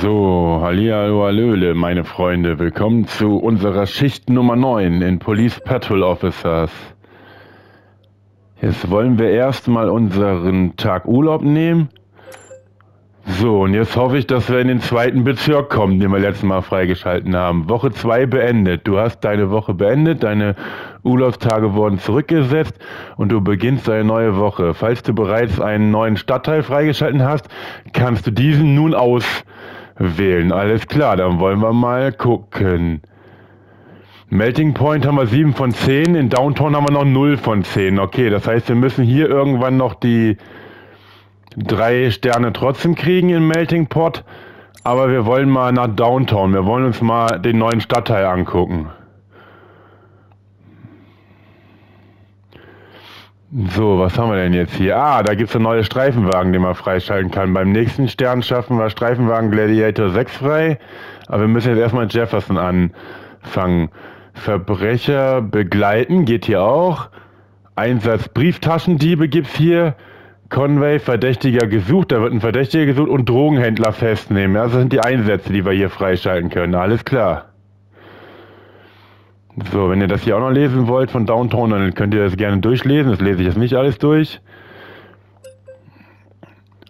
So, hallihallo, hallöle, meine Freunde. Willkommen zu unserer Schicht Nummer 9 in Police Patrol Officers. Jetzt wollen wir erstmal unseren Tag Urlaub nehmen. So, und jetzt hoffe ich, dass wir in den zweiten Bezirk kommen, den wir letztes Mal freigeschalten haben. Woche 2 beendet. Du hast deine Woche beendet, deine Urlaubstage wurden zurückgesetzt und du beginnst eine neue Woche. Falls du bereits einen neuen Stadtteil freigeschalten hast, kannst du diesen nun auswählen. Alles klar, dann wollen wir mal gucken. Melting Point haben wir 7 von 10, in Downtown haben wir noch 0 von 10. Okay, das heißt, wir müssen hier irgendwann noch die drei Sterne trotzdem kriegen in Melting Pot. Aber wir wollen mal nach Downtown. Wir wollen uns mal den neuen Stadtteil angucken. So, was haben wir denn jetzt hier? Ah, da gibt es einen neuen Streifenwagen, den man freischalten kann. Beim nächsten Stern schaffen wir Streifenwagen Gladiator 6 frei. Aber wir müssen jetzt erstmal Jefferson anfangen. Verbrecher begleiten geht hier auch. Einsatz Brieftaschendiebe gibt's hier. Conway, Verdächtiger gesucht, da wird ein Verdächtiger gesucht und Drogenhändler festnehmen. Das sind die Einsätze, die wir hier freischalten können. Alles klar. So, wenn ihr das hier auch noch lesen wollt von Downtown, dann könnt ihr das gerne durchlesen. Das lese ich jetzt nicht alles durch.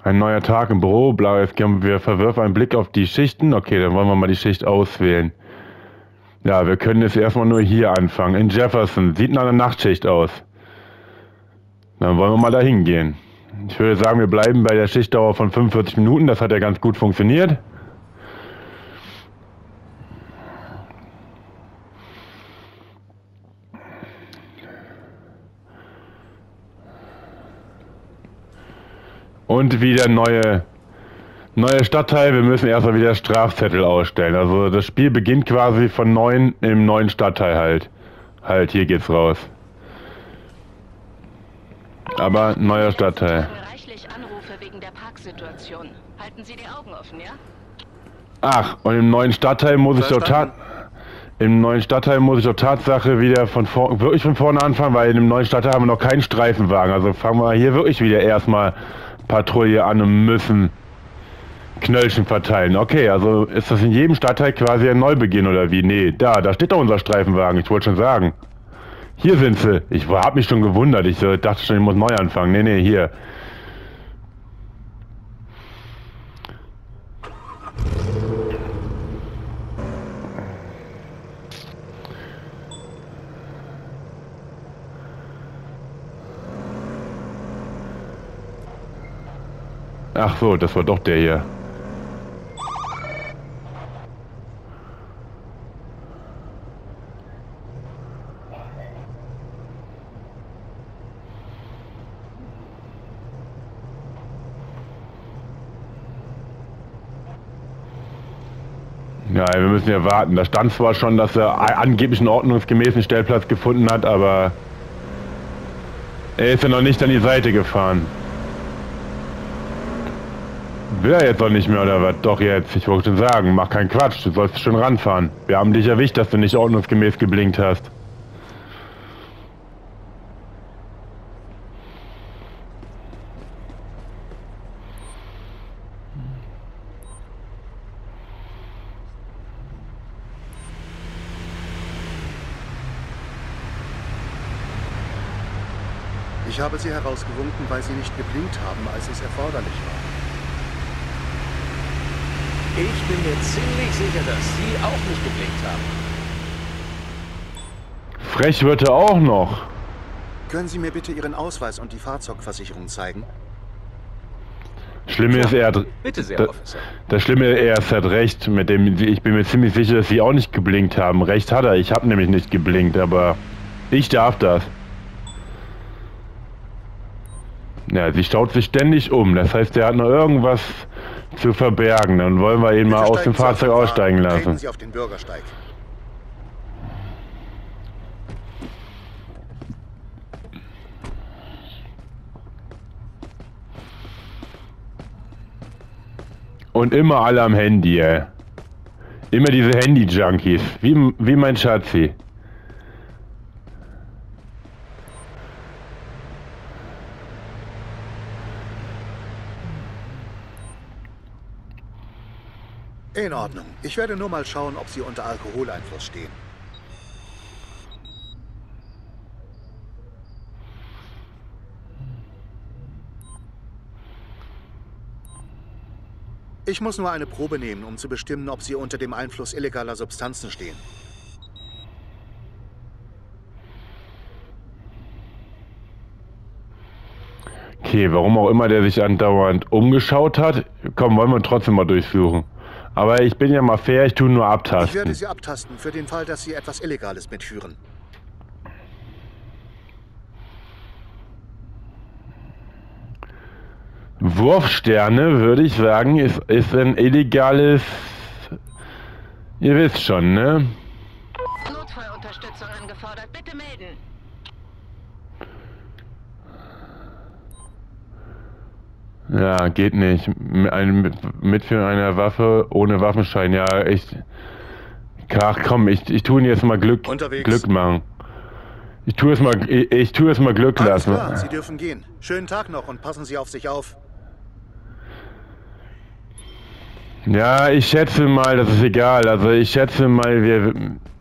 Ein neuer Tag im Büro, bla, jetzt können wir verwirfen einen Blick auf die Schichten. Okay, dann wollen wir mal die Schicht auswählen. Ja, wir können jetzt erstmal nur hier anfangen. In Jefferson. Sieht nach einer Nachtschicht aus. Dann wollen wir mal da hingehen. Ich würde sagen, wir bleiben bei der Schichtdauer von 45 Minuten. Das hat ja ganz gut funktioniert. Und wieder neue Neuer Stadtteil, wir müssen erstmal wieder Strafzettel ausstellen. Also das Spiel beginnt quasi von neun im neuen Stadtteil halt. Halt, hier geht's raus. Aber neuer Stadtteil. Offen, ja? Ach, und im neuen Stadtteil muss ich doch tat im neuen Stadtteil muss ich doch Tatsache wieder von vor wirklich von vorne anfangen, weil in dem neuen Stadtteil haben wir noch keinen Streifenwagen. Also fangen wir hier wirklich wieder erstmal Patrouille an und müssen Knöllchen verteilen. Okay, also ist das in jedem Stadtteil quasi ein Neubeginn oder wie? Nee, da, da steht doch unser Streifenwagen. Ich wollte schon sagen. Hier sind sie. Ich habe mich schon gewundert. Ich äh, dachte schon, ich muss neu anfangen. Nee, nee, hier. Ach so, das war doch der hier. Ja, wir müssen ja warten. Da stand zwar schon, dass er angeblich einen ordnungsgemäßen Stellplatz gefunden hat, aber er ist ja noch nicht an die Seite gefahren. Will er jetzt doch nicht mehr oder was? Doch jetzt, ich wollte schon sagen, mach keinen Quatsch, du sollst schon ranfahren. Wir haben dich erwischt, dass du nicht ordnungsgemäß geblinkt hast. Ich habe Sie herausgewunken, weil Sie nicht geblinkt haben, als es erforderlich war. Ich bin mir ziemlich sicher, dass Sie auch nicht geblinkt haben. Frech wird er auch noch. Können Sie mir bitte Ihren Ausweis und die Fahrzeugversicherung zeigen? Schlimme ist, er hat, Bitte sehr, da, Officer. das Schlimme, er ist, hat recht. Mit dem, ich bin mir ziemlich sicher, dass sie auch nicht geblinkt haben. Recht hat er. Ich habe nämlich nicht geblinkt, aber ich darf das. Ja, sie schaut sich ständig um. Das heißt, er hat noch irgendwas zu verbergen. Dann wollen wir ihn mal Bitte aus dem Fahrzeug aussteigen lassen. Sie auf den Bürgersteig. Und immer alle am Handy, ey. Immer diese Handy-Junkies. Wie, wie mein Schatzi. In Ordnung. Ich werde nur mal schauen, ob Sie unter Alkoholeinfluss stehen. Ich muss nur eine Probe nehmen, um zu bestimmen, ob Sie unter dem Einfluss illegaler Substanzen stehen. Okay, warum auch immer der sich andauernd umgeschaut hat. Komm, wollen wir trotzdem mal durchsuchen. Aber ich bin ja mal fair, ich tue nur Ich werde abtasten. Sie abtasten, für den Fall, dass Sie etwas Illegales mitführen. Wurfsterne, würde ich sagen, ist, ist ein illegales... Ihr wisst schon, ne? Ja, geht nicht. Ein Mitführen einer Waffe ohne Waffenschein, ja, ich... Ach komm, ich, ich tue ihn jetzt mal Glück, Unterwegs. Glück machen. Ich tue es mal, ich, ich tue es mal Glück Alles lassen. klar, Sie dürfen gehen. Schönen Tag noch und passen Sie auf sich auf. Ja, ich schätze mal, das ist egal. Also ich schätze mal, wir,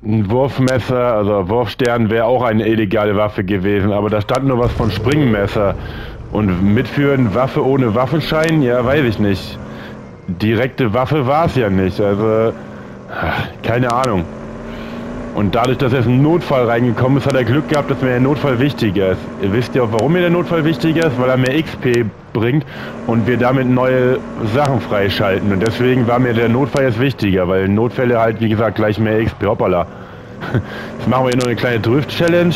ein Wurfmesser, also Wurfstern wäre auch eine illegale Waffe gewesen, aber da stand nur was von Springmesser. Und mitführen Waffe ohne Waffenschein, ja, weiß ich nicht. Direkte Waffe war es ja nicht, also keine Ahnung. Und dadurch, dass jetzt ein Notfall reingekommen ist, hat er Glück gehabt, dass mir der Notfall wichtiger ist. Ihr wisst ja auch, warum mir der Notfall wichtiger ist, weil er mehr XP bringt und wir damit neue Sachen freischalten. Und deswegen war mir der Notfall jetzt wichtiger, weil Notfälle halt, wie gesagt, gleich mehr XP. Hoppala. Jetzt machen wir hier noch eine kleine Drift-Challenge.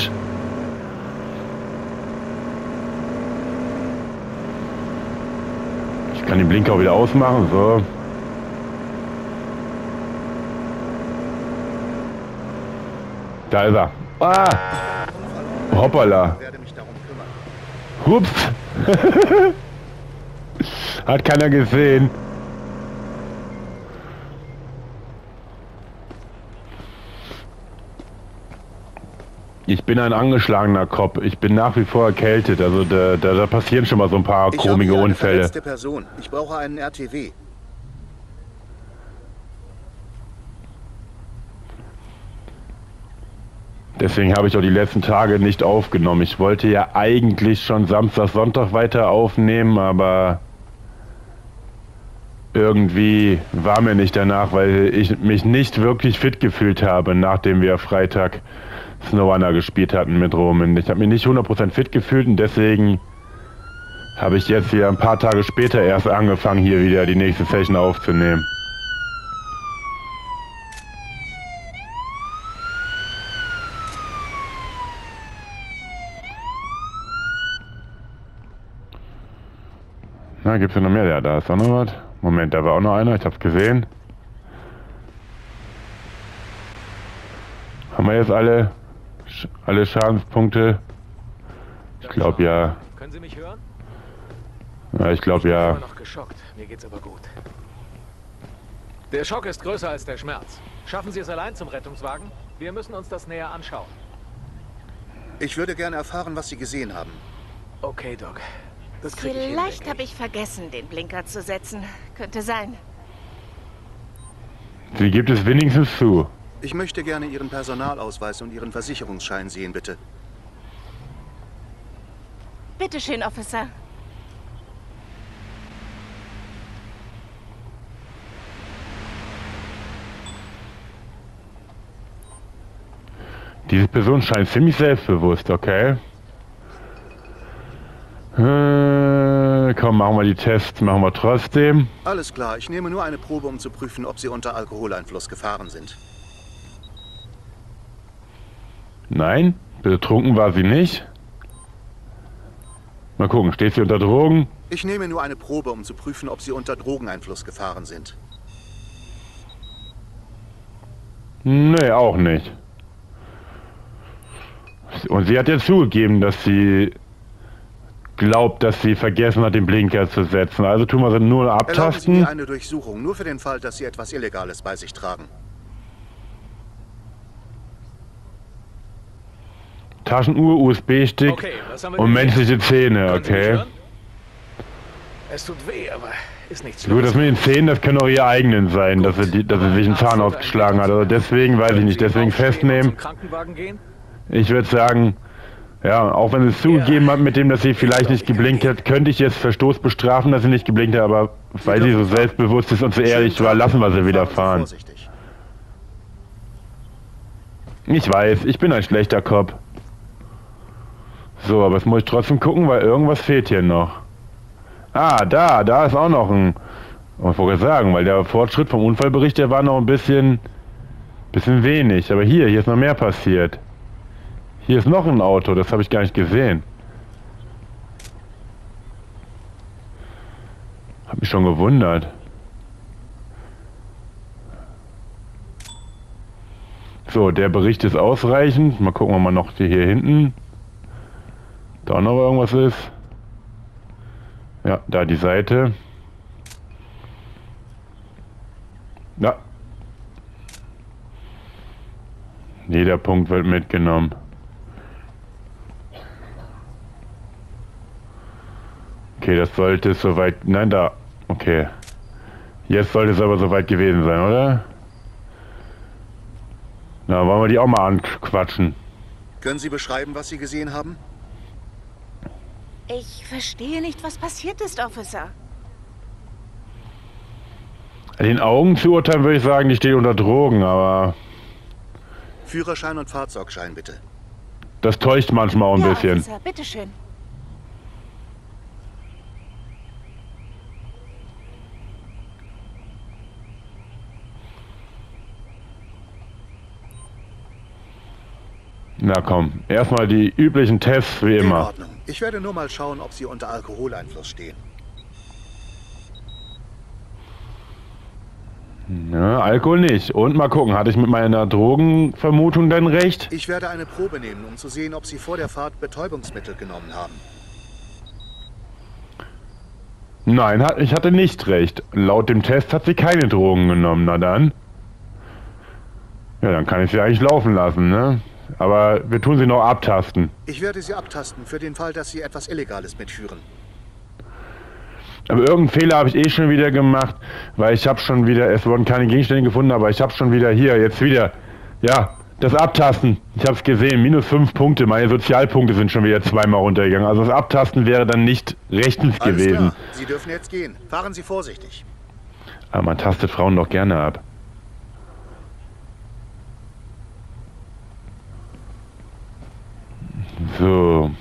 Kann den Blinker auch wieder ausmachen, so. Da ist er. Ah! Hoppala. Hups! Hat keiner gesehen. Ich bin ein angeschlagener Kopf. Ich bin nach wie vor erkältet. Also da, da, da passieren schon mal so ein paar Ich habe komische eine Unfälle. verletzte Person. Ich brauche einen RTW. Deswegen habe ich auch die letzten Tage nicht aufgenommen. Ich wollte ja eigentlich schon Samstag, Sonntag weiter aufnehmen, aber irgendwie war mir nicht danach, weil ich mich nicht wirklich fit gefühlt habe, nachdem wir Freitag Snow Runner gespielt hatten mit Roman. Ich habe mich nicht 100% fit gefühlt und deswegen habe ich jetzt hier ein paar Tage später erst angefangen, hier wieder die nächste Session aufzunehmen. Na, gibt's hier noch mehr? Ja, da ist auch noch was. Moment, da war auch noch einer, ich hab's gesehen. Haben wir jetzt alle, Sch- alle Schadenspunkte? Ich glaube ja. Können Sie mich hören? Ja, ich glaube Ich ja. bin immer noch geschockt. Mir geht's aber gut. Der Schock ist größer als der Schmerz. Schaffen Sie es allein zum Rettungswagen? Wir müssen uns das näher anschauen. Ich würde gerne erfahren, was Sie gesehen haben. Okay, Doc. Das krieg ich Vielleicht habe ich vergessen, den Blinker zu setzen. Könnte sein. Sie gibt es wenigstens zu. Ich möchte gerne Ihren Personalausweis und Ihren Versicherungsschein sehen, bitte. Bitte schön, Officer. Diese Person scheint ziemlich selbstbewusst, okay? Äh, komm, machen wir die Tests, machen wir trotzdem. Alles klar, ich nehme nur eine Probe, um zu prüfen, ob Sie unter Alkoholeinfluss gefahren sind. Nein, betrunken war sie nicht. Mal gucken, steht sie unter Drogen? Ich nehme nur eine Probe, um zu prüfen, ob Sie unter Drogeneinfluss gefahren sind. Nee, auch nicht. Und sie hat ja zugegeben, dass sie glaubt, dass sie vergessen hat, den Blinker zu setzen. Also tun wir sie nur Erlauben Sie abtasten. mir eine Durchsuchung, nur für den Fall, dass Sie etwas Illegales bei sich tragen. Taschenuhr, USB-Stick Okay, und menschliche Zähne, Sie okay. Es tut weh, aber Ist nichts Gut, das mit den Zähnen, das können auch ihr eigenen sein, dass er, die, dass er sich einen Zahn ausgeschlagen hat. Also deswegen, weiß ich nicht, deswegen festnehmen. Ich würde sagen, ja, auch wenn sie es zugegeben hat, mit dem, dass sie vielleicht nicht geblinkt hat, könnte ich jetzt Verstoß bestrafen, dass sie nicht geblinkt hat, aber weil sie so selbstbewusst ist und so ehrlich war, lassen wir sie wieder fahren. Ich weiß, ich bin ein schlechter Cop. So, aber jetzt muss ich trotzdem gucken, weil irgendwas fehlt hier noch. Ah, da, da ist auch noch ein... Ich wollte sagen, weil der Fortschritt vom Unfallbericht, der war noch ein bisschen... Bisschen wenig. Aber hier, hier ist noch mehr passiert. Hier ist noch ein Auto, das habe ich gar nicht gesehen. Hab mich schon gewundert. So, der Bericht ist ausreichend. Mal gucken, ob man noch hier hinten. Da noch irgendwas ist. Ja, da die Seite. Ja. Jeder Punkt wird mitgenommen. Okay, das sollte soweit. Nein, da. Okay. Jetzt sollte es aber soweit gewesen sein, oder? Na, wollen wir die auch mal anquatschen? Können Sie beschreiben, was Sie gesehen haben? Ich verstehe nicht, was passiert ist, Officer. Den Augen zu urteilen würde ich sagen, die steht unter Drogen, aber Führerschein und Fahrzeugschein bitte. das täuscht manchmal auch ein ja, bisschen. Officer, bitteschön. Na komm, erstmal die üblichen Tests wie In immer. Ordnung. Ich werde nur mal schauen, ob Sie unter Alkoholeinfluss stehen. Ja, Alkohol nicht. Und mal gucken, hatte ich mit meiner Drogenvermutung denn recht? Ich werde eine Probe nehmen, um zu sehen, ob Sie vor der Fahrt Betäubungsmittel genommen haben. Nein, ich hatte nicht recht. Laut dem Test hat sie keine Drogen genommen. Na dann. Ja, dann kann ich sie eigentlich laufen lassen, ne? Aber wir tun sie noch abtasten. Ich werde Sie abtasten für den Fall, dass Sie etwas Illegales mitführen. Aber irgendeinen Fehler habe ich eh schon wieder gemacht, weil ich habe schon wieder, es wurden keine Gegenstände gefunden, aber ich habe schon wieder hier, jetzt wieder, ja, das Abtasten. Ich habe es gesehen, minus fünf Punkte, meine Sozialpunkte sind schon wieder zweimal runtergegangen. Also das Abtasten wäre dann nicht rechtens Alles gewesen. klar. Sie dürfen jetzt gehen. Fahren Sie vorsichtig. Aber man tastet Frauen doch gerne ab. So.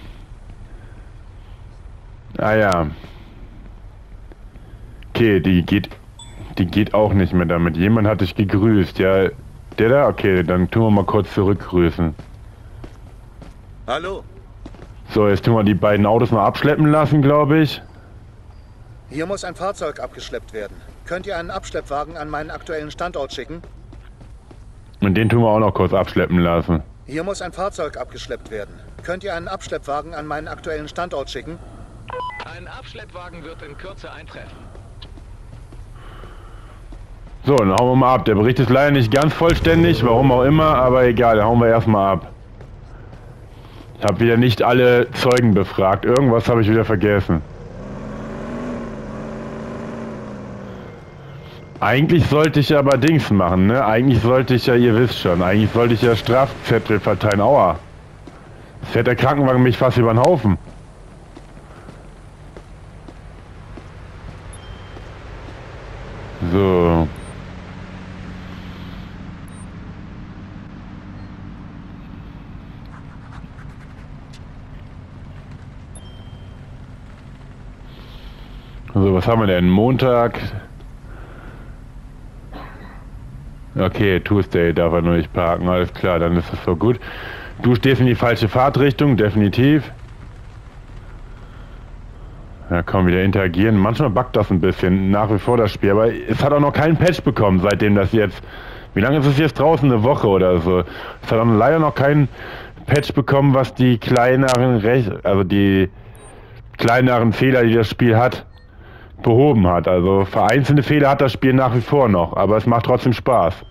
Ah ja. Okay, die geht, die geht auch nicht mehr damit. Jemand hat dich gegrüßt, ja. Der da? Okay, dann tun wir mal kurz zurückgrüßen. Hallo. So, jetzt tun wir die beiden Autos mal abschleppen lassen, glaube ich. Hier muss ein Fahrzeug abgeschleppt werden. Könnt ihr einen Abschleppwagen an meinen aktuellen Standort schicken? Und den tun wir auch noch kurz abschleppen lassen. Hier muss ein Fahrzeug abgeschleppt werden. Könnt ihr einen Abschleppwagen an meinen aktuellen Standort schicken? Ein Abschleppwagen wird in Kürze eintreffen. So, dann hauen wir mal ab. Der Bericht ist leider nicht ganz vollständig, warum auch immer, aber egal, dann hauen wir erstmal ab. Ich habe wieder nicht alle Zeugen befragt. Irgendwas habe ich wieder vergessen. Eigentlich sollte ich aber Dings machen, ne? Eigentlich sollte ich ja, ihr wisst schon, eigentlich sollte ich ja Strafzettel verteilen. Aua. Jetzt fährt der Krankenwagen mich fast über den Haufen. So. So, was haben wir denn? Montag. Okay, Tuesday darf er nur nicht parken, alles klar, dann ist das so gut. Du stehst in die falsche Fahrtrichtung, definitiv. Ja, komm, wieder interagieren. Manchmal backt das ein bisschen, nach wie vor das Spiel, aber es hat auch noch keinen Patch bekommen, seitdem das jetzt. Wie lange ist es jetzt draußen? Eine Woche oder so. Es hat auch leider noch keinen Patch bekommen, was die kleineren Rech also die kleineren Fehler, die das Spiel hat, behoben hat. Also vereinzelte Fehler hat das Spiel nach wie vor noch, aber es macht trotzdem Spaß.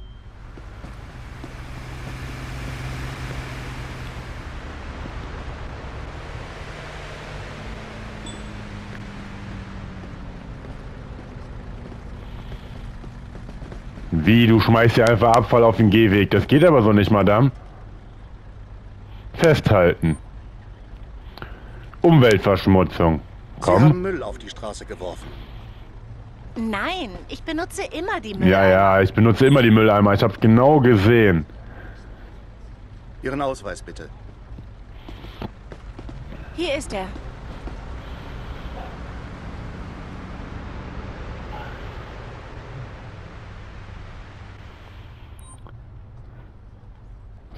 Wie, du schmeißt ja einfach Abfall auf den Gehweg. Das geht aber so nicht, Madame. Festhalten. Umweltverschmutzung. Sie haben Komm. Müll auf die Straße geworfen. Nein, ich benutze immer die Ja, Mülleimer. ja, ich benutze immer die Mülleimer. Ich hab's genau gesehen. Ihren Ausweis bitte. Hier ist er.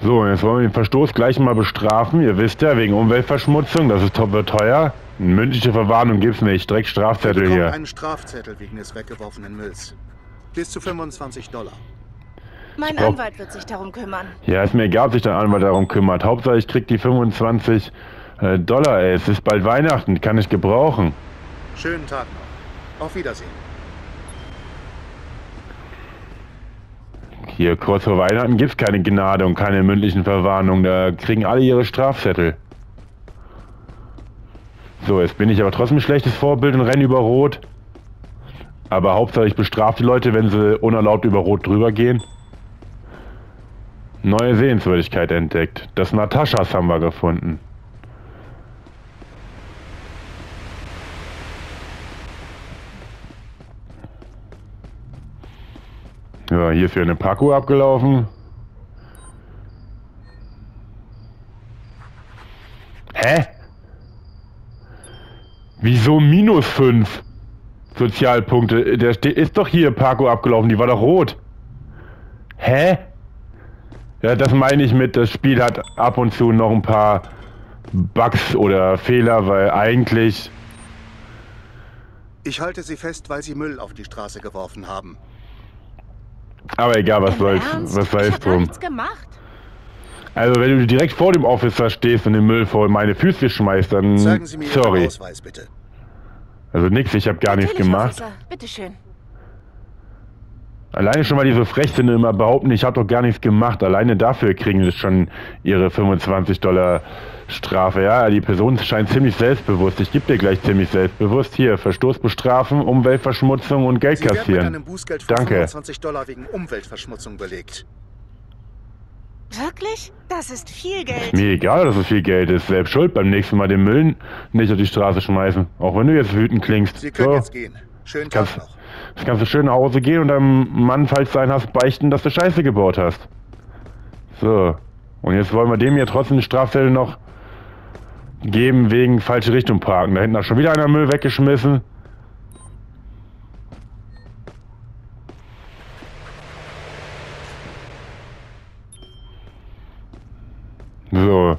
So, jetzt wollen wir den Verstoß gleich mal bestrafen. Ihr wisst ja, wegen Umweltverschmutzung, das ist wird teuer. Eine mündliche Verwarnung gibt's nicht. Direkt Strafzettel hier. einen Strafzettel wegen des weggeworfenen Mülls. Bis zu 25 Dollar. Mein Anwalt wird sich darum kümmern. Ja, ist mir egal, ob sich dein Anwalt darum kümmert. Hauptsache, ich krieg die 25 äh, Dollar, ey. Es ist bald Weihnachten, kann ich gebrauchen. Schönen Tag noch. Auf Wiedersehen. Hier, kurz vor Weihnachten gibt's keine Gnade und keine mündlichen Verwarnungen. Da kriegen alle ihre Strafzettel. So, jetzt bin ich aber trotzdem ein schlechtes Vorbild und renne über Rot. Aber Hauptsache, ich bestrafe die Leute, wenn sie unerlaubt über Rot drüber gehen. Neue Sehenswürdigkeit entdeckt. Das Nataschas haben wir gefunden. Ja, hier für eine Paco abgelaufen. Hä? Wieso minus 5 Sozialpunkte? Der ist doch hier Paco abgelaufen, die war doch rot. Hä? Ja, das meine ich mit, das Spiel hat ab und zu noch ein paar Bugs oder Fehler, weil eigentlich Ich halte Sie fest, weil Sie Müll auf die Straße geworfen haben. Aber egal, was Im soll's, Ernst? was soll's drum. nichts gemacht. Also wenn du direkt vor dem Officer stehst und den Müll vor meine Füße schmeißt, dann Zeigen Sie mir Ihren sorry. Ausweis bitte. Also nix, ich habe gar nichts Natürlich, gemacht. Officer. Bitteschön. Alleine schon mal diese Frechsinne immer behaupten, ich habe doch gar nichts gemacht. Alleine dafür kriegen sie schon ihre 25 Dollar Strafe. Ja, die Person scheint ziemlich selbstbewusst. Ich gebe dir gleich ziemlich selbstbewusst. Hier, Verstoß bestrafen, Umweltverschmutzung und Geld Sie werden mit kassieren. einem Bußgeld von Danke. 25 Dollar wegen Umweltverschmutzung belegt. Wirklich? Das ist viel Geld. Mir egal, dass es viel Geld ist. Selbst schuld beim nächsten Mal den Müll nicht auf die Straße schmeißen. Auch wenn du jetzt wütend klingst. Sie können So. jetzt gehen. Schönen Tag Kannst, noch. jetzt kannst du schön nach Hause gehen und deinem Mann, falls du einen hast, beichten, dass du Scheiße gebaut hast. So. Und jetzt wollen wir dem hier trotzdem eine Strafzettel noch geben wegen falsche Richtung parken. Da hinten hat schon wieder einer Müll weggeschmissen. So.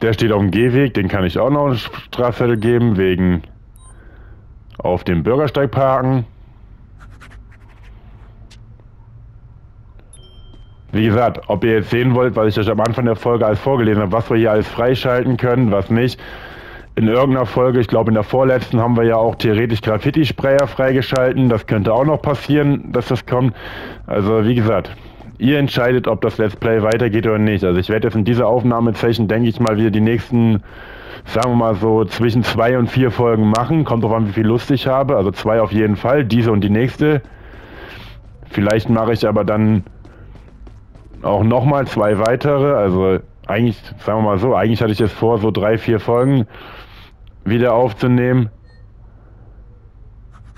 Der steht auf dem Gehweg, den kann ich auch noch einen Strafzettel geben wegen auf dem Bürgersteig parken. Wie gesagt, ob ihr jetzt sehen wollt, was ich euch am Anfang der Folge alles vorgelesen habe, was wir hier alles freischalten können, was nicht. In irgendeiner Folge, ich glaube in der vorletzten, haben wir ja auch theoretisch Graffiti-Sprayer freigeschalten. Das könnte auch noch passieren, dass das kommt. Also wie gesagt, ihr entscheidet, ob das Let's Play weitergeht oder nicht. Also ich werde jetzt in dieser Aufnahmezeichen, denke ich mal, wieder die nächsten, sagen wir mal so, zwischen zwei und vier Folgen machen. Kommt drauf an, wie viel Lust ich habe. Also zwei auf jeden Fall, diese und die nächste. Vielleicht mache ich aber dann auch nochmal zwei weitere. Also eigentlich, sagen wir mal so, eigentlich hatte ich jetzt vor, so drei, vier Folgen wieder aufzunehmen.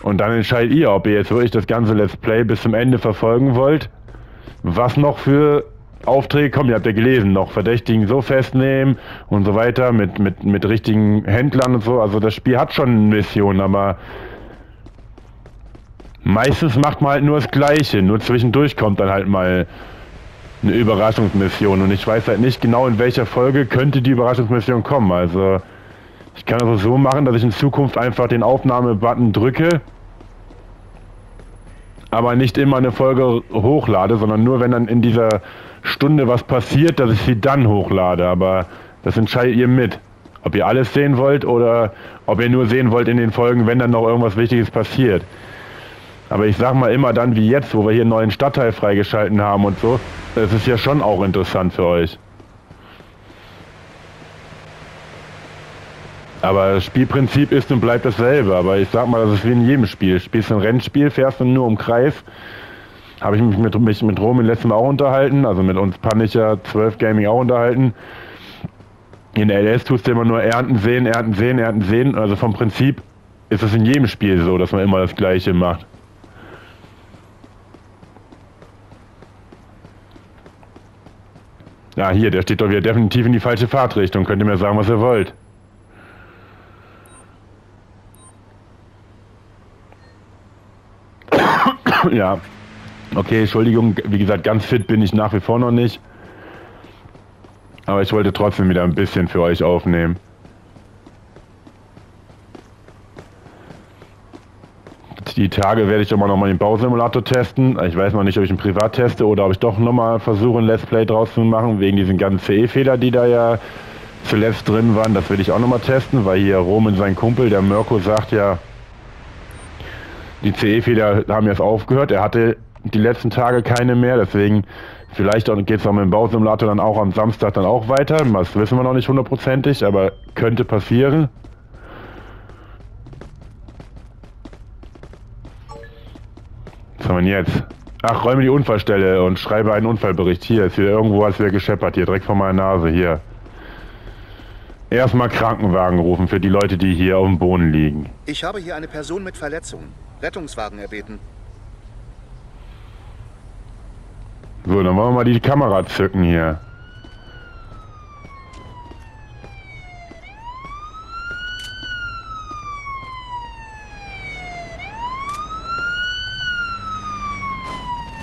Und dann entscheidet ihr, ob ihr jetzt wirklich das ganze Let's Play bis zum Ende verfolgen wollt. Was noch für Aufträge kommen, ihr habt ja gelesen, noch Verdächtigen so festnehmen und so weiter, mit, mit, mit richtigen Händlern und so. Also das Spiel hat schon Missionen, aber meistens macht man halt nur das Gleiche. Nur zwischendurch kommt dann halt mal eine Überraschungsmission und ich weiß halt nicht genau in welcher Folge könnte die Überraschungsmission kommen. Also ich kann also so machen, dass ich in Zukunft einfach den Aufnahmebutton drücke, aber nicht immer eine Folge hochlade, sondern nur wenn dann in dieser Stunde was passiert, dass ich sie dann hochlade. Aber das entscheidet ihr mit. Ob ihr alles sehen wollt oder ob ihr nur sehen wollt in den Folgen, wenn dann noch irgendwas Wichtiges passiert. Aber ich sag mal immer dann wie jetzt, wo wir hier einen neuen Stadtteil freigeschalten haben und so, das ist ja schon auch interessant für euch. Aber das Spielprinzip ist und bleibt dasselbe. Aber ich sag mal, das ist wie in jedem Spiel. Spielst ein Rennspiel, fährst du nur im Kreis Habe ich mich mit, mich mit Roman letztem Mal auch unterhalten, also mit uns Punisher 12 Gaming auch unterhalten. In LS tust du immer nur ernten, sehen, ernten, sehen, ernten, sehen. Also vom Prinzip ist es in jedem Spiel so, dass man immer das Gleiche macht. Ja, hier, der steht doch wieder definitiv in die falsche Fahrtrichtung. Könnt ihr mir sagen, was ihr wollt. ja. Okay, Entschuldigung, wie gesagt, ganz fit bin ich nach wie vor noch nicht. Aber ich wollte trotzdem wieder ein bisschen für euch aufnehmen. Die Tage werde ich noch mal den Bausimulator testen. Ich weiß noch nicht, ob ich ihn privat teste oder ob ich doch noch mal versuche, ein Let's Play draus zu machen, wegen diesen ganzen CE-Fehler, die da ja zuletzt drin waren. Das will ich auch noch mal testen, weil hier Roman, sein Kumpel, der Mirko, sagt ja, die CE-Fehler haben jetzt aufgehört. Er hatte die letzten Tage keine mehr, deswegen vielleicht geht es auch mit dem Bausimulator dann auch am Samstag dann auch weiter. Das wissen wir noch nicht hundertprozentig, aber könnte passieren. Was haben wir denn jetzt? Ach, räume die Unfallstelle und schreibe einen Unfallbericht. Hier ist wieder irgendwo als wäre gescheppert, hier direkt vor meiner Nase, hier. Erstmal Krankenwagen rufen für die Leute, die hier auf dem Boden liegen. Ich habe hier eine Person mit Verletzungen. Rettungswagen erbeten. So, dann wollen wir mal die Kamera zücken hier.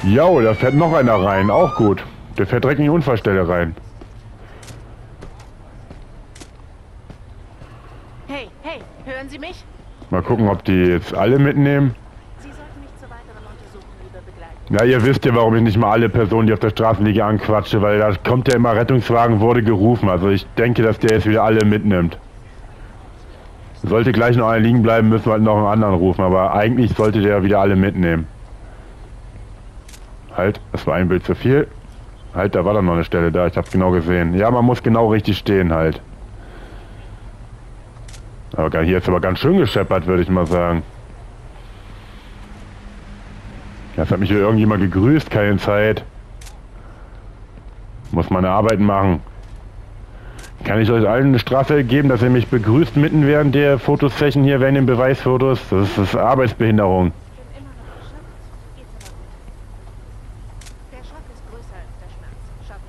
Jo, da fährt noch einer rein. Auch gut. Der fährt direkt in die Unfallstelle rein. Hey, hey, hören Sie mich? Mal gucken, ob die jetzt alle mitnehmen. Sie sollten mich zur weiteren Untersuchung lieber begleiten. Ja, ihr wisst ja, warum ich nicht mal alle Personen, die auf der Straßenliege anquatsche, weil da kommt ja immer Rettungswagen, wurde gerufen. Also ich denke, dass der jetzt wieder alle mitnimmt. Sollte gleich noch einer liegen bleiben, müssen wir halt noch einen anderen rufen, aber eigentlich sollte der wieder alle mitnehmen. Halt, das war ein Bild zu viel. Halt, da war dann noch eine Stelle da, ich hab's genau gesehen. Ja, man muss genau richtig stehen halt. Aber hier ist aber ganz schön gescheppert, würde ich mal sagen. Jetzt hat mich hier irgendjemand gegrüßt, keine Zeit. Muss meine Arbeit machen. Kann ich euch allen eine Strafe geben, dass ihr mich begrüßt mitten während der Fotosession hier, während den Beweisfotos? Das ist Arbeitsbehinderung. Ich bin immer noch geschockt. Geht's aber gut. Der Schock ist größer als der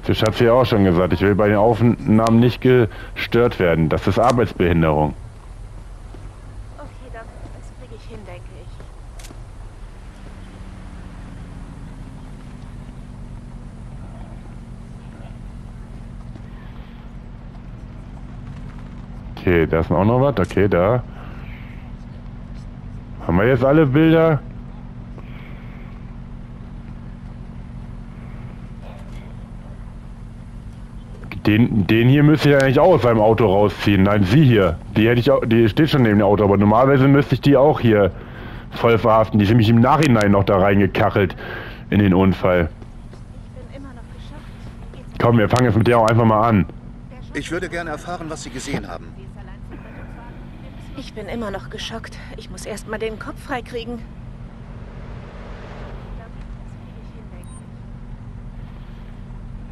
Hat sie ja auch schon gesagt. Ich will bei den Aufnahmen nicht gestört werden. Das ist Arbeitsbehinderung. Okay, das kriege ich hin, denke ich. Okay, da ist auch noch was. Okay, da. Haben wir jetzt alle Bilder? Den, den hier müsste ich eigentlich auch aus seinem Auto rausziehen. Nein, sie hier. Die hätte ich auch, die steht schon neben dem Auto, aber normalerweise müsste ich die auch hier voll verhaften. Die ist nämlich im Nachhinein noch da reingekachelt in den Unfall. Ich bin immer noch geschockt. Geht's Komm, wir fangen jetzt mit der auch einfach mal an. Ich würde gerne erfahren, was Sie gesehen haben. Ich bin immer noch geschockt. Ich muss erst mal den Kopf freikriegen. Das kriege ich hin, denke ich.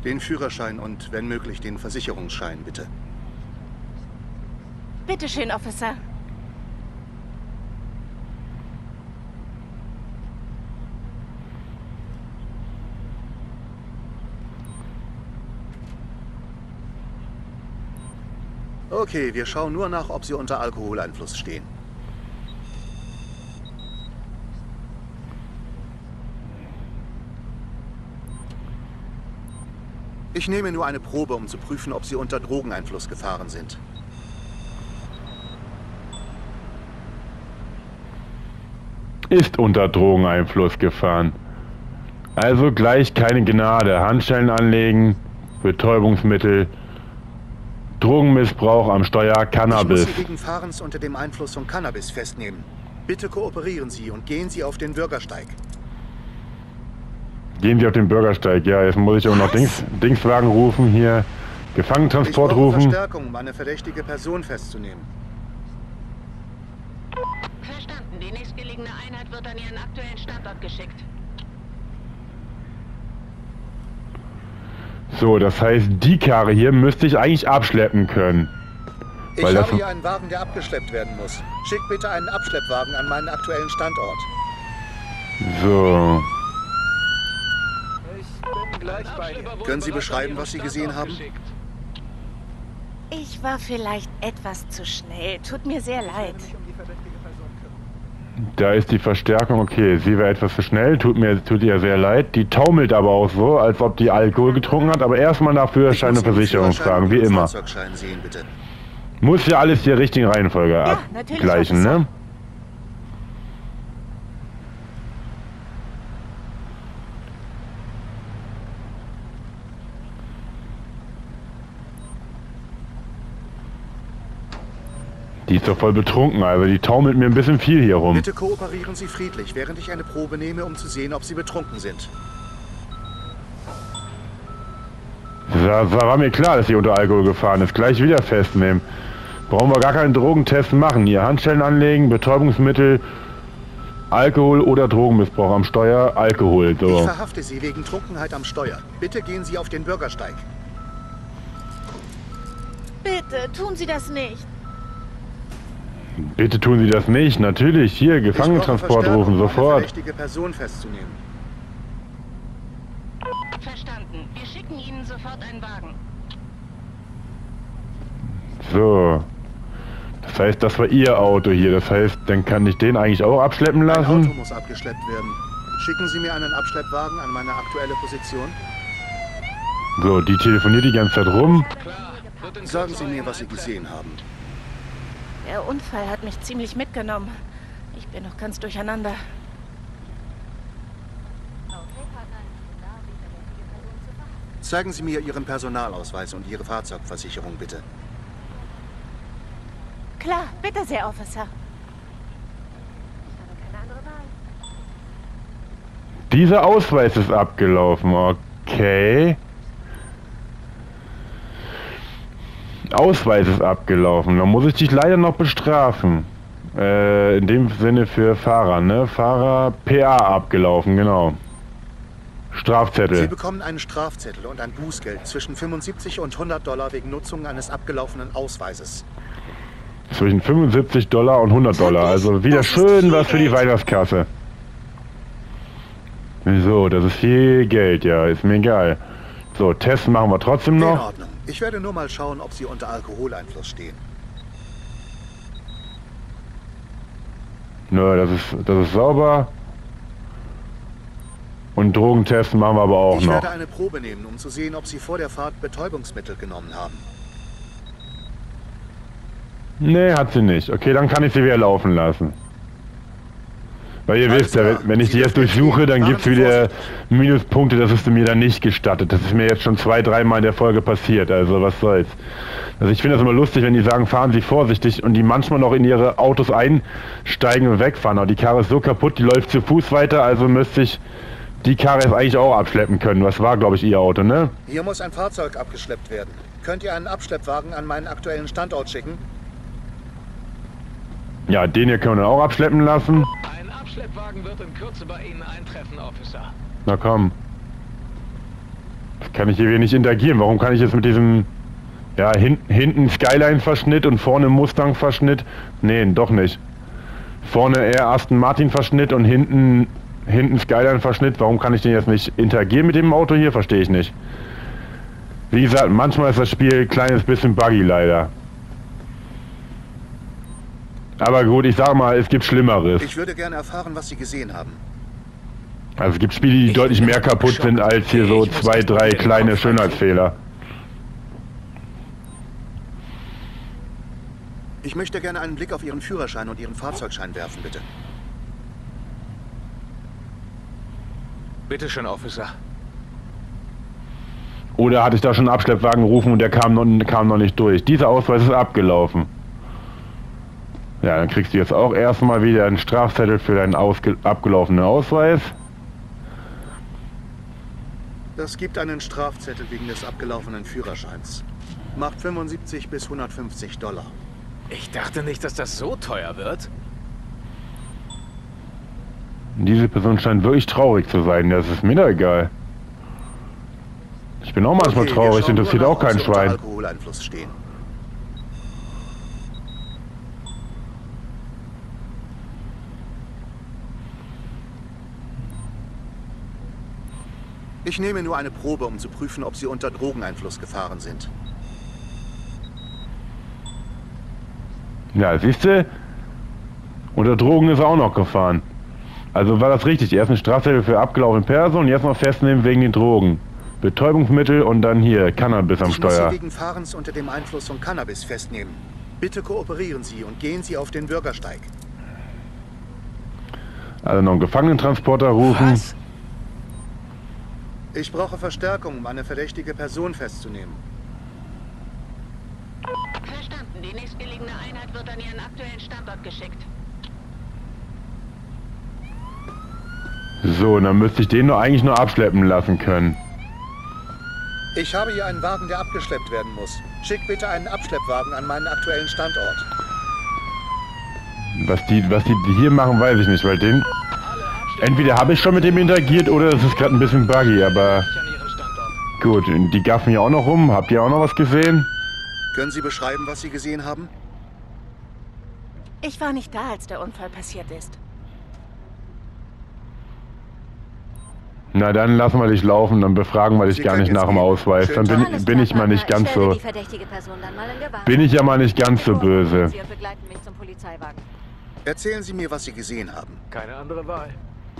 Den Führerschein und, wenn möglich, den Versicherungsschein, bitte. Bitte schön, Officer. Okay, wir schauen nur nach, ob Sie unter Alkoholeinfluss stehen. Ich nehme nur eine Probe, um zu prüfen, ob Sie unter Drogeneinfluss gefahren sind. Ist unter Drogeneinfluss gefahren. Also gleich keine Gnade. Handschellen anlegen, Betäubungsmittel, Drogenmissbrauch am Steuer, Ich muss Cannabis. Sie wegen Fahrens unter dem Einfluss von Cannabis festnehmen. Bitte kooperieren Sie und gehen Sie auf den Bürgersteig. Gehen Sie auf den Bürgersteig, ja. Jetzt muss ich auch noch Dings, Dingswagen rufen hier. Gefangentransport rufen. Verstärkung, um eine verdächtige Person festzunehmen. Verstanden. Die nächstgelegene Einheit wird an ihren aktuellen Standort geschickt. So, das heißt, die Karre hier müsste ich eigentlich abschleppen können. Ich habe hier einen Wagen, der abgeschleppt werden muss. Schick bitte einen Abschleppwagen an meinen aktuellen Standort. So. Können Sie beschreiben, was Sie gesehen haben? Ich war vielleicht etwas zu schnell. Tut mir sehr leid. Da ist die Verstärkung, okay, sie war etwas zu schnell, tut mir tut ihr sehr leid. Die taumelt aber auch so, als ob die Alkohol getrunken hat, aber erstmal nach Führerschein und Versicherung fragen, wie immer. Fahrzeugschein sehen, bitte. Muss ja alles der richtigen Reihenfolge Ja, natürlich, abgleichen, ne? Die ist doch voll betrunken, also die taumelt mir ein bisschen viel hier rum. Bitte kooperieren Sie friedlich, während ich eine Probe nehme, um zu sehen, ob Sie betrunken sind. Da war mir klar, dass sie unter Alkohol gefahren ist. Gleich wieder festnehmen. Brauchen wir gar keinen Drogentest machen. Hier Handschellen anlegen, Betäubungsmittel, Alkohol oder Drogenmissbrauch am Steuer, Alkohol. Ich So. verhafte Sie wegen Trunkenheit am Steuer. Bitte gehen Sie auf den Bürgersteig. Bitte, tun Sie das nicht. Bitte tun Sie das nicht. Natürlich. Hier, Verstärkung, rufen, eine sofort. verdächtige Person festzunehmen. Verstanden. Wir schicken Ihnen sofort einen Wagen. So. Das heißt, das war Ihr Auto hier. Das heißt, dann kann ich den eigentlich auch abschleppen Ein Auto lassen. muss abgeschleppt werden. Schicken Sie mir einen Abschleppwagen an meine aktuelle Position. So, die telefoniert die ganze Zeit rum. Sagen Sie mir, was Sie gesehen haben. Der Unfall hat mich ziemlich mitgenommen. Ich bin noch ganz durcheinander. Zeigen Sie mir Ihren Personalausweis und Ihre Fahrzeugversicherung, bitte. Klar, bitte sehr, Officer. Dieser Ausweis ist abgelaufen. Okay. Ausweis ist abgelaufen. Dann muss ich dich leider noch bestrafen. Äh, in dem Sinne für Fahrer, ne? Fahrer PA abgelaufen, genau. Sie Strafzettel. bekommen einen Strafzettel und ein Bußgeld zwischen 75 und 100 Dollar wegen Nutzung eines abgelaufenen Ausweises. Zwischen 75 Dollar und 100 Dollar. Also wieder schön was für die. Weihnachtskasse. So, das ist viel Geld, ja. Ist mir egal. So, Test machen wir trotzdem In noch. Ordnung. Ich werde nur mal schauen, ob Sie unter Alkoholeinfluss stehen. Nö, das ist, das ist sauber. Und Drogentest machen wir aber auch Ich noch. werde eine Probe nehmen, um zu sehen, ob Sie vor der Fahrt Betäubungsmittel genommen haben. Nee, hat sie nicht. Okay, dann kann ich sie wieder laufen lassen. Weil ihr Alles wisst ja, wenn- wenn ich die jetzt durchsuche, dann gibt's Sie wieder. Minuspunkte, das ist mir dann nicht gestattet. Das ist mir jetzt schon zwei, dreimal in der Folge passiert, also was soll's. Also ich finde das immer lustig, wenn die sagen, fahren Sie vorsichtig und die manchmal noch in ihre Autos einsteigen und wegfahren. Aber die Karre ist so kaputt, die läuft zu Fuß weiter, also müsste ich die Karre jetzt eigentlich auch abschleppen können. Was war, glaube ich, ihr Auto, ne? Hier muss ein Fahrzeug abgeschleppt werden. Könnt ihr einen Abschleppwagen an meinen aktuellen Standort schicken? Ja, den hier können wir dann auch abschleppen lassen. Ein Abschleppwagen wird in Kürze bei Ihnen eintreffen, Officer. Na komm. Kann ich hier nicht interagieren. Warum kann ich jetzt mit diesem, ja, hin, hinten Skyline-Verschnitt und vorne Mustang-Verschnitt? Nee, doch nicht. Vorne eher Aston Martin-Verschnitt und hinten, hinten Skyline-Verschnitt. Warum kann ich den jetzt nicht interagieren mit dem Auto hier? Verstehe ich nicht. Wie gesagt, manchmal ist das Spiel ein kleines bisschen buggy leider. Aber gut, ich sag mal, es gibt Schlimmeres. Ich würde gerne erfahren, was Sie gesehen haben. Also es gibt Spiele, die Ich deutlich mehr kaputt sind als hier so zwei, drei kleine Schönheitsfehler. Ich möchte gerne einen Blick auf Ihren Führerschein und Ihren Fahrzeugschein werfen, bitte. Bitte schön, Officer. Oder hatte ich da schon einen Abschleppwagen gerufen und der kam noch, kam noch nicht durch. Dieser Ausweis ist abgelaufen. Ja, dann kriegst du jetzt auch erstmal wieder einen Strafzettel für deinen ausge abgelaufenen Ausweis. Das gibt einen Strafzettel wegen des abgelaufenen Führerscheins. Macht 75 bis 150 Dollar. Ich dachte nicht, dass das so teuer wird. Diese Person scheint wirklich traurig zu sein. Das ist mir doch egal. Ich bin auch manchmal Okay, traurig, interessiert auch kein Schwein. Alkoholeinfluss stehen. Ich nehme nur eine Probe, um zu prüfen, ob Sie unter Drogeneinfluss gefahren sind. Ja, siehst du? Unter Drogen ist er auch noch gefahren. Also war das richtig. Erst eine Strafzettel für abgelaufene Perso und jetzt noch festnehmen wegen den Drogen. Betäubungsmittel und dann hier Cannabis am Ich muss Sie Steuer. wegen Fahrens unter dem Einfluss von Cannabis festnehmen. Bitte kooperieren Sie und gehen Sie auf den Bürgersteig. Also noch einen Gefangenentransporter rufen. Was? Ich brauche Verstärkung, um eine verdächtige Person festzunehmen. Verstanden. Die nächstgelegene Einheit wird an ihren aktuellen Standort geschickt. So, dann müsste ich den nur eigentlich nur abschleppen lassen können. Ich habe hier einen Wagen, der abgeschleppt werden muss. Schick bitte einen Abschleppwagen an meinen aktuellen Standort. Was die, was die hier machen, weiß ich nicht, weil den. Entweder habe ich schon mit dem interagiert oder es ist gerade ein bisschen buggy, aber gut, die gaffen ja auch noch rum. Habt ihr auch noch was gesehen? Können Sie beschreiben, was Sie gesehen haben? Ich war nicht da, als der Unfall passiert ist. Na dann lassen wir dich laufen, dann befragen wir dich Sie gar nicht nach dem. Ausweis. Dann Schönen bin, bin ich mal nicht ganz so. Bin ich ja mal nicht ganz so böse. Sie begleiten mich zum Polizeiwagen. Erzählen Sie mir, was Sie gesehen haben. Keine andere Wahl.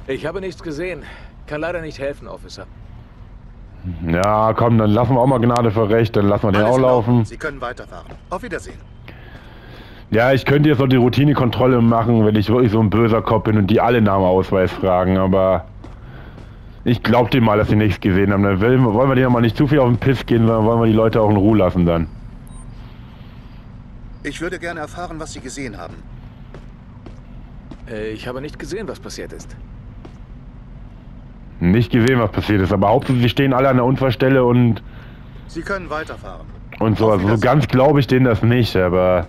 Ich habe nichts gesehen. Kann leider nicht helfen, Officer. Ja, komm, dann lassen wir auch mal Gnade für Recht, dann lassen wir den Alles auch laufen. Sie können weiterfahren. Auf Wiedersehen. Ja, ich könnte jetzt noch die Routinekontrolle machen, wenn ich wirklich so ein böser Kopf bin und die alle nach dem Ausweis fragen, aber ich glaub dem mal, dass sie nichts gesehen haben. Dann wollen wir denen mal nicht zu viel auf den Piss gehen, sondern wollen wir die Leute auch in Ruhe lassen dann. Ich würde gerne erfahren, was Sie gesehen haben. Äh, Ich habe nicht gesehen, was passiert ist. Nicht gesehen, was passiert ist, aber hauptsächlich sie stehen alle an der Unfallstelle und, Sie können weiterfahren. und so. Also so ganz glaube ich denen das nicht, aber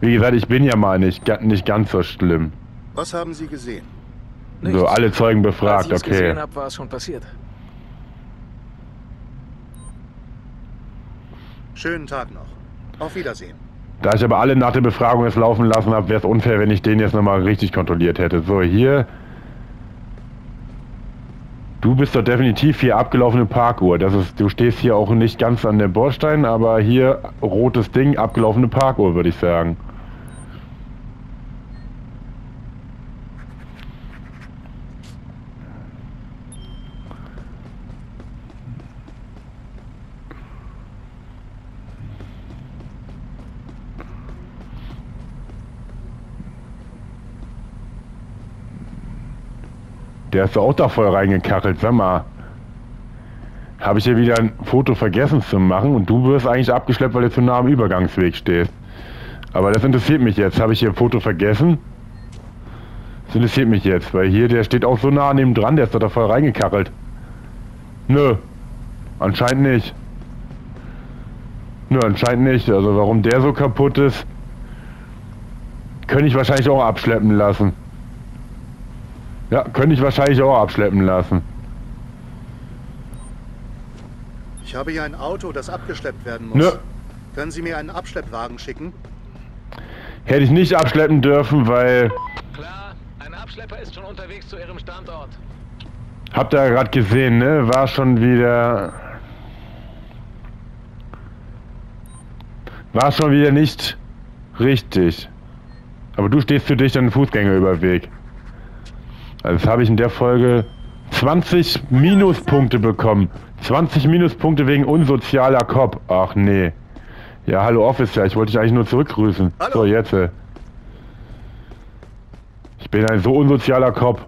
wie gesagt, ich bin ja mal nicht, nicht ganz so schlimm. Was haben Sie gesehen? So, Nichts. alle Zeugen Als befragt, ich es okay. gesehen habe, war es schon passiert. Schönen Tag noch. Auf Wiedersehen. Da ich aber alle nach der Befragung jetzt laufen lassen habe, wäre es unfair, wenn ich den jetzt nochmal richtig kontrolliert hätte. So, hier. Du bist doch definitiv hier abgelaufene Parkuhr. Das ist, du stehst hier auch nicht ganz an dem Bordstein, aber hier rotes Ding, abgelaufene Parkuhr, würde ich sagen. Der ist auch da voll reingekachelt. Sag mal. Habe ich hier wieder ein Foto vergessen zu machen und du wirst eigentlich abgeschleppt, weil du zu nah am Übergangsweg stehst. Aber das interessiert mich jetzt. Habe ich hier ein Foto vergessen? Das interessiert mich jetzt, weil hier, der steht auch so nah dem dran, der ist doch da voll reingekachelt. Nö. Anscheinend nicht. Nö, anscheinend nicht. Also warum der so kaputt ist, könnte ich wahrscheinlich auch abschleppen lassen. Ja, könnte ich wahrscheinlich auch abschleppen lassen. Ich habe hier ein Auto, das abgeschleppt werden muss. Nö, Können Sie mir einen Abschleppwagen schicken? hätte ich nicht abschleppen dürfen, weil Klar, ein Abschlepper ist schon unterwegs zu Ihrem Standort. habt ihr ja gerade gesehen, ne? War schon wieder war schon wieder nicht richtig. Aber du stehst für dich an den Fußgängerüberweg. Also das habe ich in der Folge 20 Minuspunkte bekommen. 20 Minuspunkte wegen unsozialer Cop. Ach nee. Ja, hallo Officer, ich wollte dich eigentlich nur zurückgrüßen. Hallo. So, jetzt. äh. Ich bin ein so unsozialer Cop.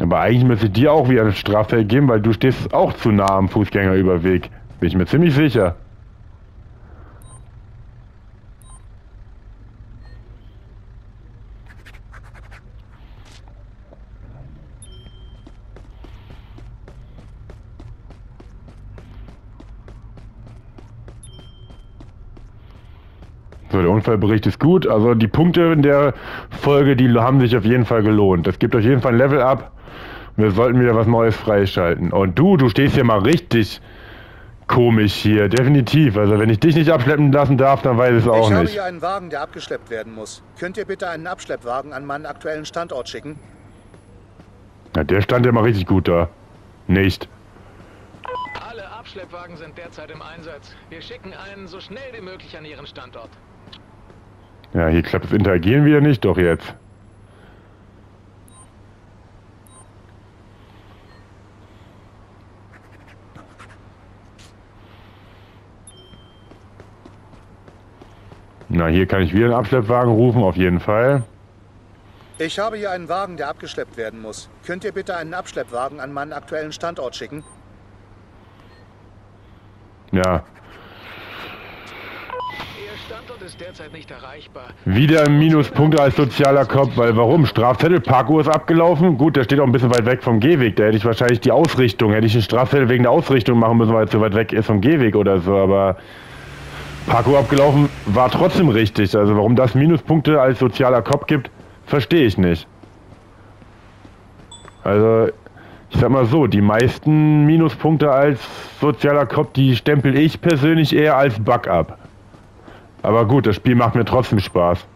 Aber eigentlich müsste ich dir auch wieder eine Strafe geben, weil du stehst auch zu nah am Fußgängerüberweg. Bin ich mir ziemlich sicher. So, der Unfallbericht ist gut. Also die Punkte in der Folge, die haben sich auf jeden Fall gelohnt. Es gibt auf jeden Fall ein Level-Up Wir sollten wieder was Neues freischalten. Und du, du stehst hier mal richtig komisch hier, definitiv. Also wenn ich dich nicht abschleppen lassen darf, dann weiß ich es auch ich habe nicht. hier einen Wagen, der abgeschleppt werden muss. Könnt ihr bitte einen Abschleppwagen an meinen aktuellen Standort schicken? Ja, der stand ja mal richtig gut da. Nicht. Alle Abschleppwagen sind derzeit im Einsatz. Wir schicken einen so schnell wie möglich an Ihren Standort. Ja, hier klappt das Interagieren wieder nicht, doch jetzt. Na, hier kann ich wieder einen Abschleppwagen rufen, auf jeden Fall. Ich habe hier einen Wagen, der abgeschleppt werden muss. Könnt ihr bitte einen Abschleppwagen an meinen aktuellen Standort schicken? Ja, Ihr Standort ist derzeit nicht erreichbar. Wieder Minuspunkte als sozialer Kopf, weil warum? Strafzettel, Parkuhr ist abgelaufen. Gut, der steht auch ein bisschen weit weg vom Gehweg. Da hätte ich wahrscheinlich die Ausrichtung, hätte ich einen Strafzettel wegen der Ausrichtung machen müssen, weil er zu weit weg ist vom Gehweg oder so, aber Parkuhr abgelaufen war trotzdem richtig. Also warum das Minuspunkte als sozialer Kopf gibt, verstehe ich nicht. Also, ich sag mal so, die meisten Minuspunkte als sozialer Kopf, die stempel ich persönlich eher als Bug ab. Aber gut, das Spiel macht mir trotzdem Spaß.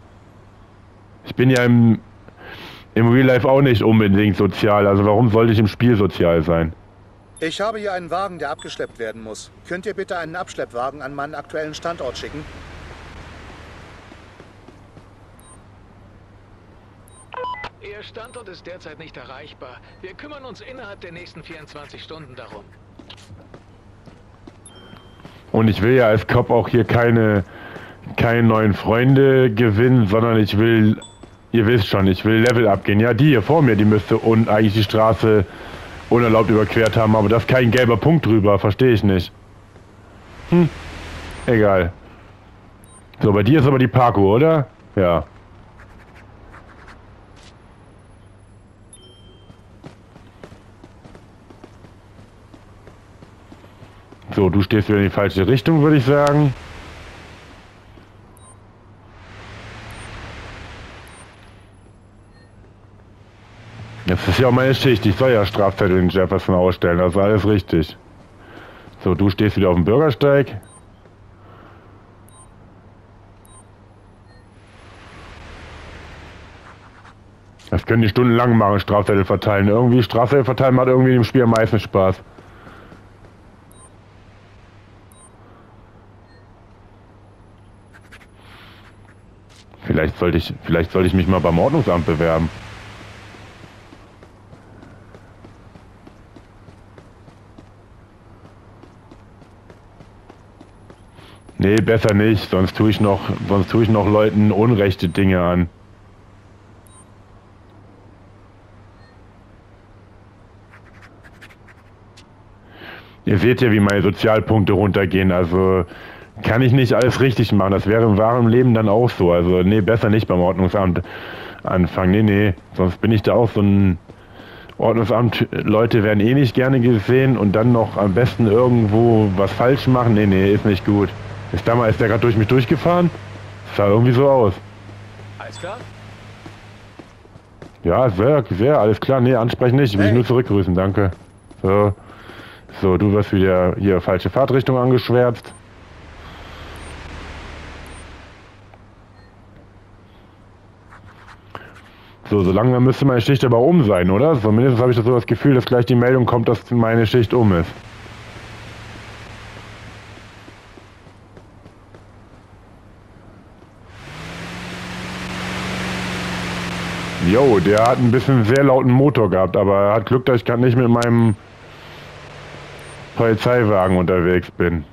Ich bin ja im, im Real Life auch nicht unbedingt sozial, also warum sollte ich im Spiel sozial sein? Ich habe hier einen Wagen, der abgeschleppt werden muss. Könnt ihr bitte einen Abschleppwagen an meinen aktuellen Standort schicken? Ihr Standort ist derzeit nicht erreichbar. Wir kümmern uns innerhalb der nächsten 24 Stunden darum. Und ich will ja als Cop auch hier keine, keine neuen Freunde gewinnen, sondern ich will, ihr wisst schon, ich will Level abgehen. Ja, die hier vor mir, die müsste und eigentlich die Straße unerlaubt überquert haben, aber da ist kein gelber Punkt drüber, verstehe ich nicht. Hm, egal. So, bei dir ist aber die Parkour, oder? Ja. So, du stehst wieder in die falsche Richtung, würde ich sagen. Das ist ja auch meine Schicht. Ich soll ja Strafzettel in Jefferson ausstellen. Das ist alles richtig. So, du stehst wieder auf dem Bürgersteig. Das können die stundenlang machen, Strafzettel verteilen. Irgendwie Strafzettel verteilen macht irgendwie im Spiel am meisten Spaß. Vielleicht sollte ich, vielleicht sollte ich mich mal beim Ordnungsamt bewerben. Nee, besser nicht, sonst tue ich noch, sonst tue ich noch Leuten unrechte Dinge an. Ihr seht ja, wie meine Sozialpunkte runtergehen, also kann ich nicht alles richtig machen. Das wäre im wahren Leben dann auch so. Also nee, besser nicht beim Ordnungsamt anfangen. Nee, nee, sonst bin ich da auch so ein Ordnungsamt. Leute werden eh nicht gerne gesehen und dann noch am besten irgendwo was falsch machen. Nee, nee, ist nicht gut. Ist da mal, ist der gerade durch mich durchgefahren? Sah irgendwie so aus. Alles klar? Ja, sehr, sehr, alles klar. Nee, ansprechen nicht. Ich will dich Hey. nur zurückgrüßen, danke. So. So, du wirst wieder hier falsche Fahrtrichtung angeschwärzt. So, so langsam müsste meine Schicht aber um sein, oder? Zumindest habe ich so das Gefühl, dass gleich die Meldung kommt, dass meine Schicht um ist. Jo, der hat ein bisschen sehr lauten Motor gehabt, aber er hat Glück, dass ich gerade nicht mit meinem Polizeiwagen unterwegs bin.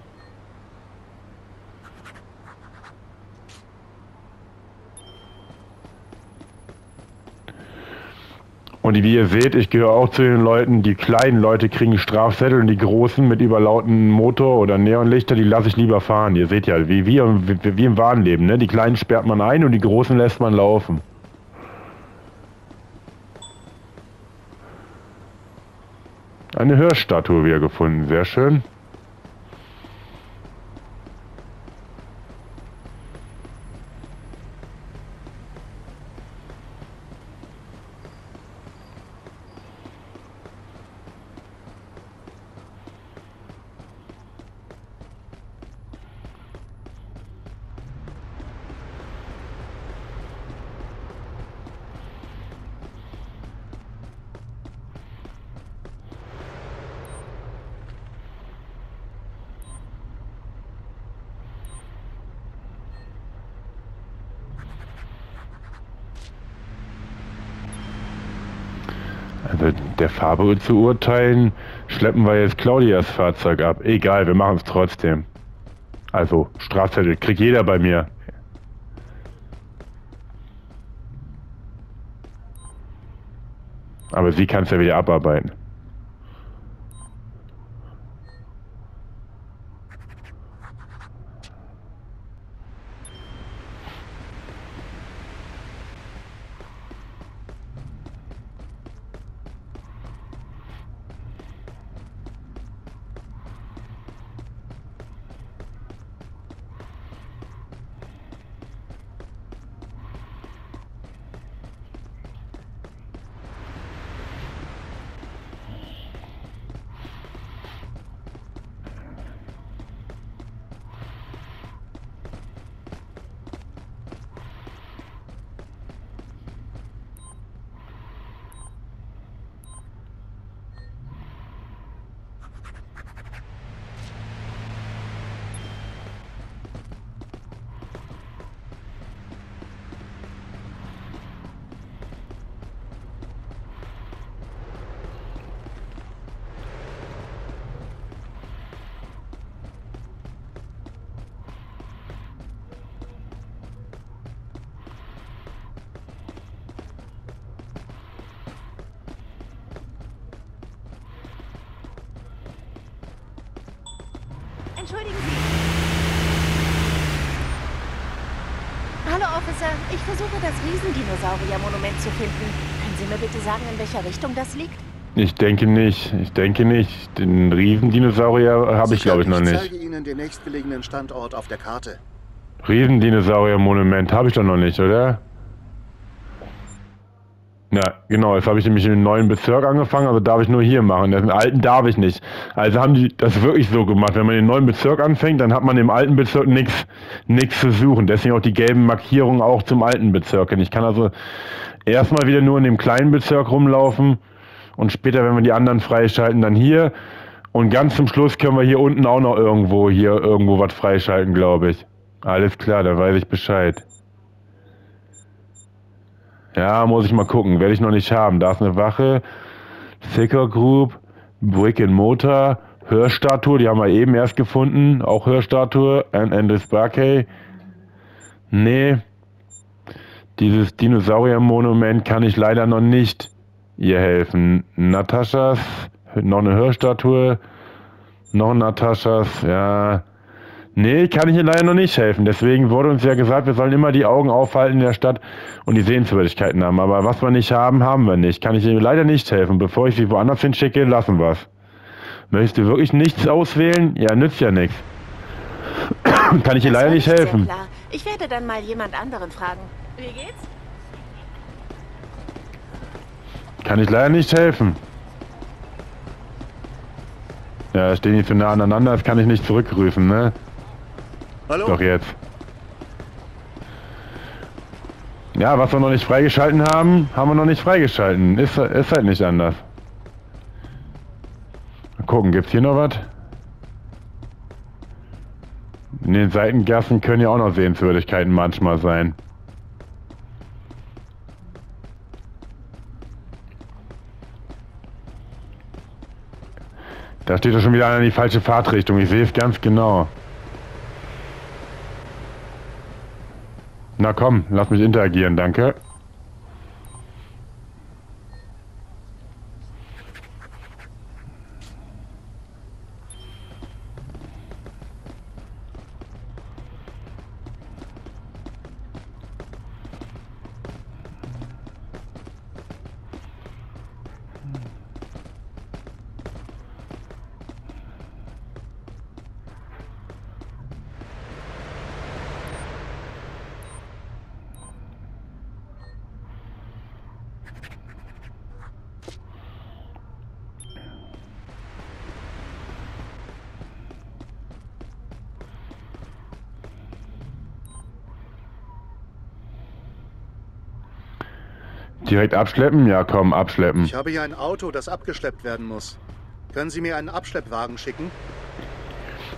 Und wie ihr seht, ich gehöre auch zu den Leuten, die kleinen Leute kriegen Strafzettel und die großen mit überlauten Motor oder Neonlichter, die lasse ich lieber fahren. Ihr seht ja, wie, wie, wie, wie im wahren Leben, ne? Die kleinen sperrt man ein und die großen lässt man laufen. Eine Hirschstatue wieder gefunden, sehr schön. Also der Farbe zu urteilen, schleppen wir jetzt Claudias Fahrzeug ab. Egal, wir machen es trotzdem. Also Strafzettel kriegt jeder bei mir. Aber sie kann es ja wieder abarbeiten. Entschuldigen Sie. Hallo, Officer. Ich versuche, das Riesendinosaurier-Monument zu finden. Können Sie mir bitte sagen, in welcher Richtung das liegt? Ich denke nicht. Ich denke nicht. Den Riesendinosaurier habe ich, glaube ich, noch nicht. Ich zeige Ihnen den nächstgelegenen Standort auf der Karte. Riesendinosaurier-Monument habe ich doch noch nicht, oder? Genau. Jetzt habe ich nämlich im neuen Bezirk angefangen, also darf ich nur hier machen. Den alten darf ich nicht. Also haben die das wirklich so gemacht. Wenn man den neuen Bezirk anfängt, dann hat man im alten Bezirk nichts nichts zu suchen. Deswegen auch die gelben Markierungen auch zum alten Bezirk. Ich kann also erstmal wieder nur in dem kleinen Bezirk rumlaufen und später, wenn wir die anderen freischalten, dann hier. Und ganz zum Schluss können wir hier unten auch noch irgendwo hier irgendwo was freischalten, glaube ich. Alles klar, da weiß ich Bescheid. Ja, muss ich mal gucken. Werde ich noch nicht haben. Da ist eine Wache. Thicker Group, Brick and Motor, Hörstatue, die haben wir eben erst gefunden. Auch Hörstatue. And Andres Barkey. Nee. Dieses Dinosaurier-Monument kann ich leider noch nicht ihr helfen. Nataschas, noch eine Hörstatue. Noch Nataschas, ja. Nee, kann ich Ihnen leider noch nicht helfen. Deswegen wurde uns ja gesagt, wir sollen immer die Augen aufhalten in der Stadt und die Sehenswürdigkeiten haben. Aber was wir nicht haben, haben wir nicht. Kann ich Ihnen leider nicht helfen. Bevor ich Sie woanders hinschicke, lassen wir es. Möchtest du wirklich nichts auswählen? Ja, nützt ja nichts. kann ich Ihnen leider nicht helfen. Ich werde dann mal jemand anderen fragen. Wie geht's? Kann ich leider nicht helfen. Ja, stehen die zu nah aneinander, das kann ich nicht zurückrufen, ne? Hallo? Doch jetzt. Ja, was wir noch nicht freigeschalten haben, haben wir noch nicht freigeschalten. Ist, ist halt nicht anders. Mal gucken, gibt's hier noch was? In den Seitengassen können ja auch noch Sehenswürdigkeiten manchmal sein. Da steht doch schon wieder einer in die falsche Fahrtrichtung. Ich sehe es ganz genau. Na komm, lass mich interagieren, danke. Direkt abschleppen? Ja, komm, abschleppen. Ich habe hier ein Auto, das abgeschleppt werden muss. Können Sie mir einen Abschleppwagen schicken?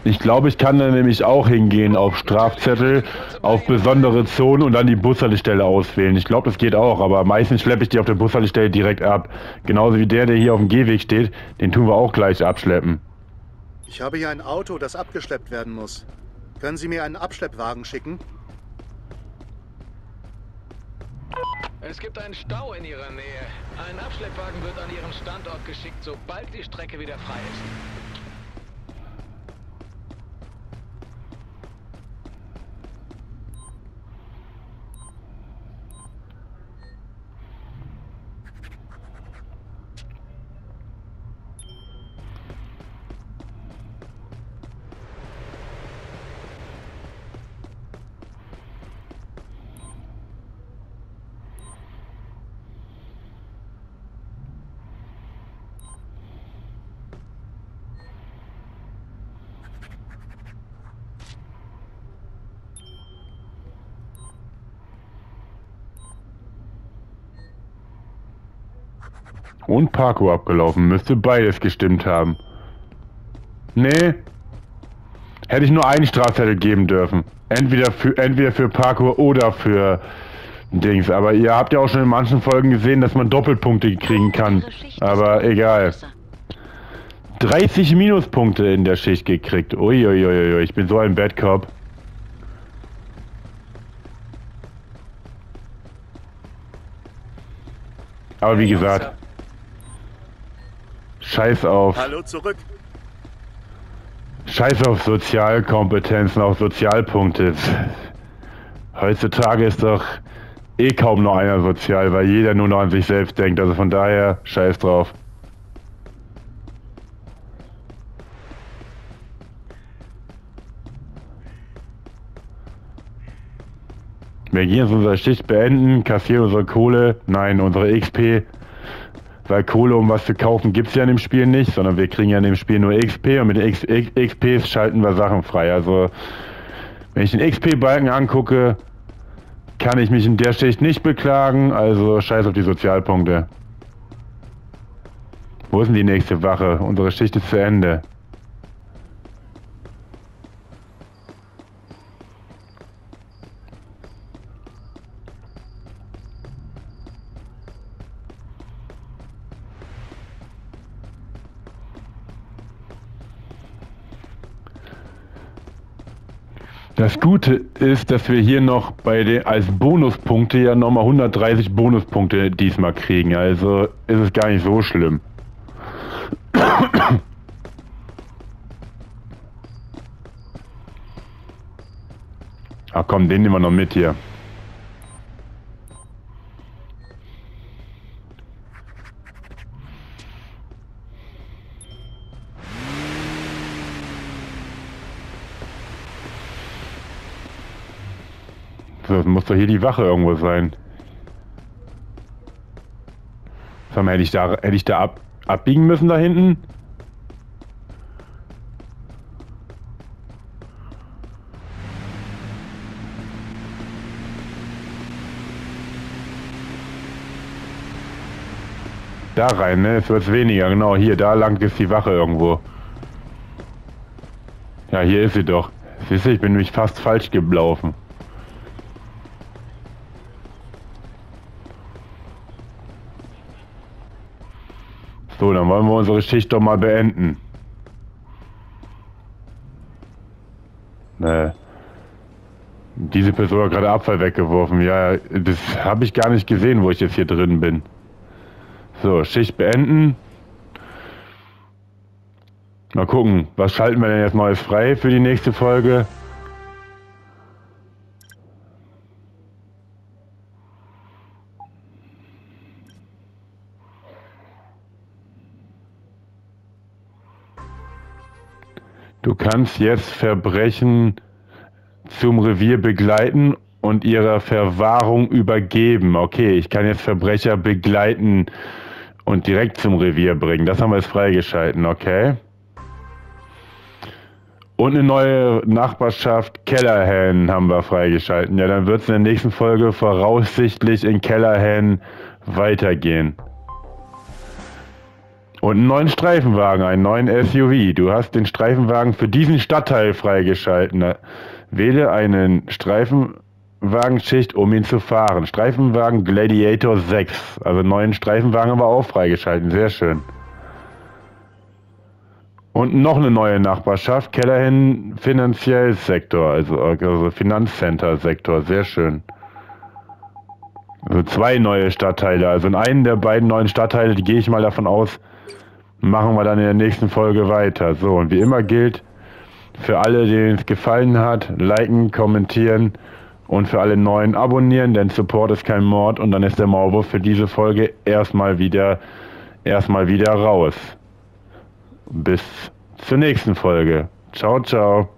Ich glaube, ich kann da nämlich auch hingehen auf Strafzettel, auf besondere Zonen und dann die Bushaltestelle auswählen. Ich glaube, das geht auch, aber meistens schleppe ich die auf der Bushaltestelle direkt ab. Genauso wie der, der hier auf dem Gehweg steht, den tun wir auch gleich abschleppen. Ich habe hier ein Auto, das abgeschleppt werden muss. Können Sie mir einen Abschleppwagen schicken? Es gibt einen Stau in Ihrer Nähe. Ein Abschleppwagen wird an Ihren Standort geschickt, sobald die Strecke wieder frei ist. Und Parkour abgelaufen. Müsste beides gestimmt haben. Nee. Hätte ich nur einen Strafzettel geben dürfen. Entweder für, entweder für Parkour oder für Dings. Aber ihr habt ja auch schon in manchen Folgen gesehen, dass man Doppelpunkte kriegen kann. Aber egal. 30 Minuspunkte in der Schicht gekriegt. Uiuiui, ich bin so ein Bad Cop. Aber wie gesagt, Scheiß auf. Hallo zurück. Scheiß auf Sozialkompetenzen, auf Sozialpunkte. Heutzutage ist doch eh kaum noch einer sozial, weil jeder nur noch an sich selbst denkt. Also von daher, scheiß drauf. Wir gehen jetzt unsere Schicht beenden, kassieren unsere Kohle, nein, unsere XP weil Kohle, um was zu kaufen, gibt es ja in dem Spiel nicht, sondern wir kriegen ja in dem Spiel nur XP und mit den X XPs schalten wir Sachen frei. Also, wenn ich den XP-Balken angucke, kann ich mich in der Schicht nicht beklagen, also scheiß auf die Sozialpunkte. Wo ist denn die nächste Wache? Unsere Schicht ist zu Ende. Das Gute ist, dass wir hier noch bei den, als Bonuspunkte ja nochmal 130 Bonuspunkte diesmal kriegen. Also ist es gar nicht so schlimm. Ach komm, den nehmen wir noch mit hier. Das muss doch hier die Wache irgendwo sein. Sag mal, hätte ich da, hätte ich da ab, abbiegen müssen da hinten? Da rein, ne? Es wird weniger, genau. Hier, da lang ist die Wache irgendwo. Ja, hier ist sie doch. Siehst du, ich bin nämlich fast falsch gelaufen. So, dann wollen wir unsere Schicht doch mal beenden. Ne. Diese Person hat gerade Abfall weggeworfen. Ja, das habe ich gar nicht gesehen, wo ich jetzt hier drin bin. So, Schicht beenden. Mal gucken, was schalten wir denn jetzt Neues frei für die nächste Folge? Kannst jetzt Verbrechen zum Revier begleiten und ihrer Verwahrung übergeben. Okay, ich kann jetzt Verbrecher begleiten und direkt zum Revier bringen. Das haben wir jetzt freigeschalten, okay? Und eine neue Nachbarschaft Kellerhan haben wir freigeschalten. Ja, dann wird es in der nächsten Folge voraussichtlich in Kellerhan weitergehen. Und einen neuen Streifenwagen, einen neuen SUV. Du hast den Streifenwagen für diesen Stadtteil freigeschalten. Wähle einen Streifenwagenschicht, um ihn zu fahren. Streifenwagen Gladiator 6. Also einen neuen Streifenwagen aber auch freigeschalten. Sehr schön. Und noch eine neue Nachbarschaft, Kellerhin Finanziellsektor, also, also Finanzcenter-Sektor, sehr schön. Also zwei neue Stadtteile, also in einen der beiden neuen Stadtteile, die gehe ich mal davon aus, machen wir dann in der nächsten Folge weiter. So, und wie immer gilt, für alle, denen es gefallen hat, liken, kommentieren und für alle Neuen abonnieren, denn Support ist kein Mord und dann ist der Maulwurf für diese Folge erstmal wieder, erstmal wieder raus. Bis zur nächsten Folge. Ciao, ciao.